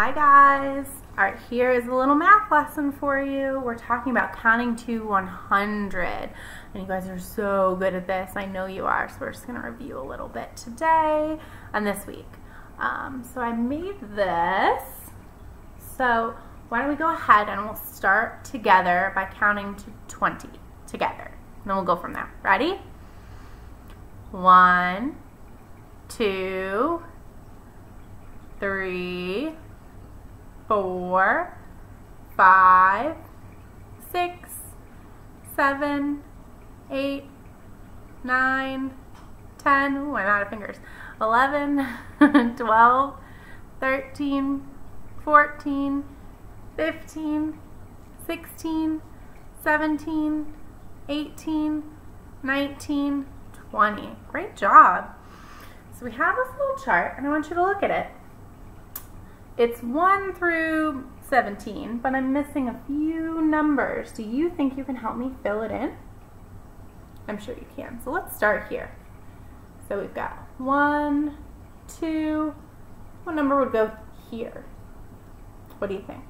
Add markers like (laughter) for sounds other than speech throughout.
Hi guys! Alright, here is a little math lesson for you. We're talking about counting to 100. And you guys are so good at this. I know you are. So we're just going to review a little bit today and this week. Um, so I made this. So why don't we go ahead and we'll start together by counting to 20 together. And then we'll go from there. Ready? One, two, three, four, five, six, seven, eight, nine, ten. Ooh, I'm out of fingers. 11, (laughs) 12, 13, 14, 15, 16, 17, 18, 19, 20. Great job. So we have this little chart and I want you to look at it. It's 1 through 17, but I'm missing a few numbers. Do you think you can help me fill it in? I'm sure you can. So let's start here. So we've got 1, 2, what number would go here? What do you think?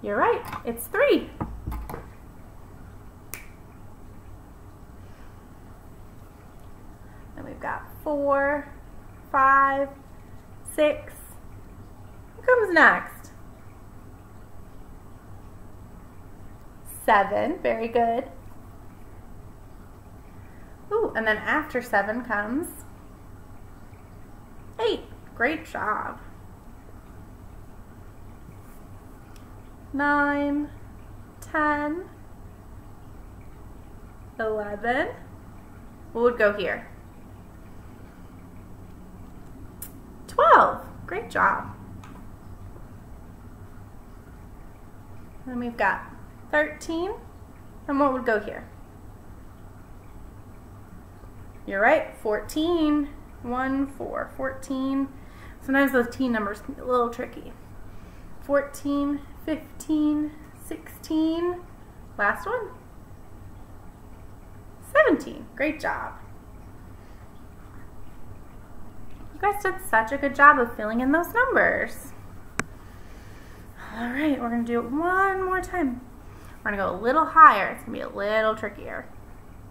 You're right, it's 3. And we've got 4, five, six. What comes next? Seven, very good. Ooh, and then after seven comes eight. Great job. Nine, ten, eleven. Would go here? 12. Great job. Then we've got 13. And what would go here? You're right, 14. 1, 4, 14. Sometimes those teen numbers can be a little tricky. 14, 15, 16. Last one. 17. Great job. You guys did such a good job of filling in those numbers. All right, we're gonna do it one more time. We're gonna go a little higher. It's gonna be a little trickier,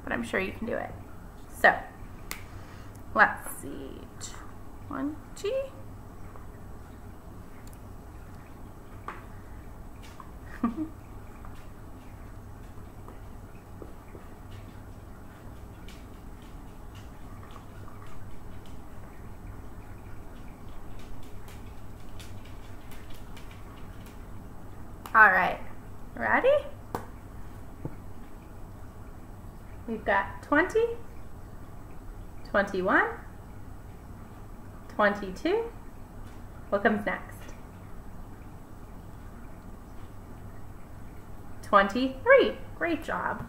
but I'm sure you can do it. So, let's see, 20. (laughs) All right, ready? We've got 20, 21, 22. What comes next? 23. Great job.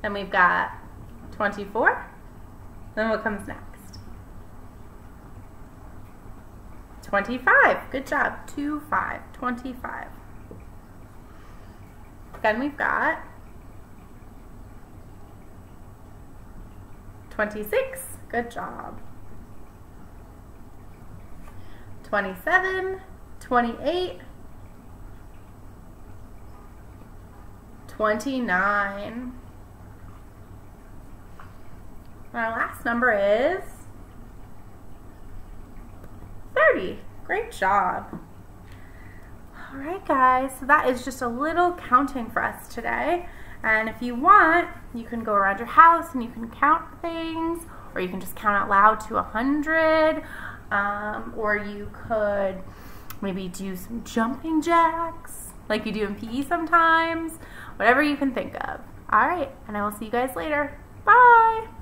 Then we've got 24. Then what comes next? 25. Good job. 2, 5. 25. Then we've got 26. Good job. 27, 28, 29. Our last number is 30. Great job. All right, guys, so that is just a little counting for us today. And if you want, you can go around your house and you can count things, or you can just count out loud to 100, um, or you could maybe do some jumping jacks, like you do in PE sometimes, whatever you can think of. All right, and I will see you guys later. Bye.